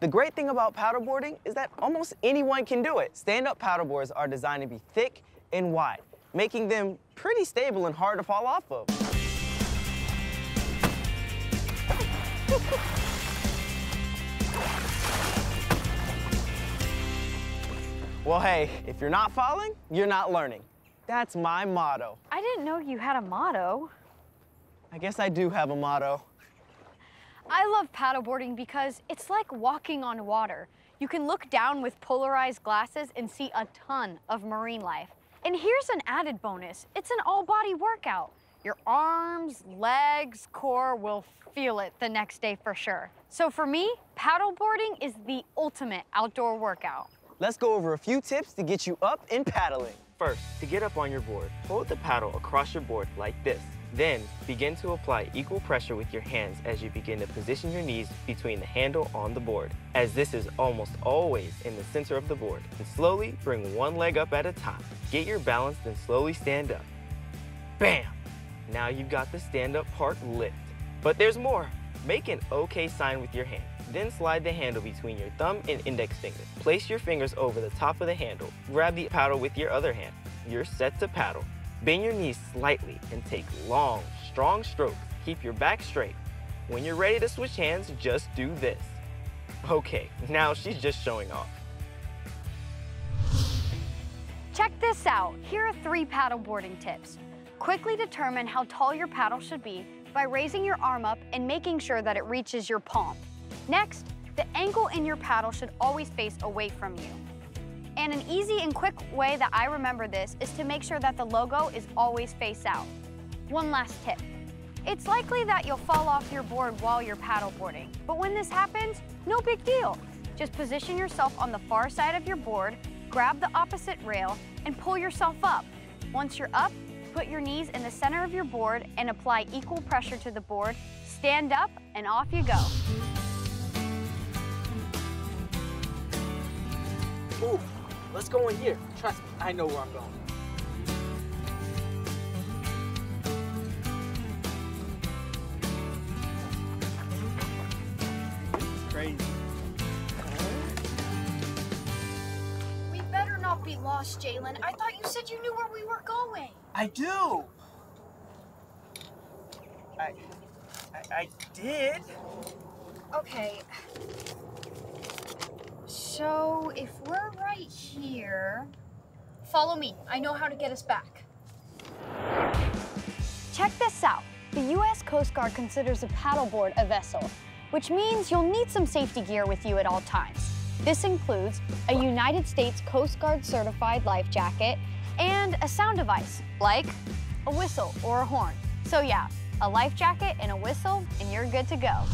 The great thing about paddleboarding is that almost anyone can do it. Stand-up paddleboards are designed to be thick and wide, making them pretty stable and hard to fall off of. Well, hey, if you're not falling, you're not learning. That's my motto. I didn't know you had a motto. I guess I do have a motto. I love paddleboarding because it's like walking on water. You can look down with polarized glasses and see a ton of marine life. And here's an added bonus. It's an all-body workout. Your arms, legs, core will feel it the next day for sure. So for me, paddleboarding is the ultimate outdoor workout. Let's go over a few tips to get you up and paddling. First, to get up on your board, hold the paddle across your board like this. Then, begin to apply equal pressure with your hands as you begin to position your knees between the handle on the board, as this is almost always in the center of the board. And slowly bring one leg up at a time. Get your balance, then slowly stand up. Bam! Now you've got the stand-up part lift. But there's more. Make an OK sign with your hand. Then slide the handle between your thumb and index finger. Place your fingers over the top of the handle. Grab the paddle with your other hand. You're set to paddle. Bend your knees slightly and take long, strong strokes. Keep your back straight. When you're ready to switch hands, just do this. Okay, now she's just showing off. Check this out. Here are three paddleboarding tips. Quickly determine how tall your paddle should be by raising your arm up and making sure that it reaches your palm. Next, the angle in your paddle should always face away from you. And an easy and quick way that I remember this is to make sure that the logo is always face out. One last tip. It's likely that you'll fall off your board while you're paddleboarding, but when this happens, no big deal. Just position yourself on the far side of your board, grab the opposite rail, and pull yourself up. Once you're up, put your knees in the center of your board and apply equal pressure to the board. Stand up, and off you go. Ooh, let's go in here. Trust me, I know where I'm going. This is crazy. We better not be lost, Jalen. I thought you said you knew where we were going. I do. I, I, I did. Okay. So, if we're right here, follow me. I know how to get us back. Check this out. The U.S. Coast Guard considers a paddleboard a vessel, which means you'll need some safety gear with you at all times. This includes a United States Coast Guard certified life jacket and a sound device, like a whistle or a horn. So yeah, a life jacket and a whistle, and you're good to go.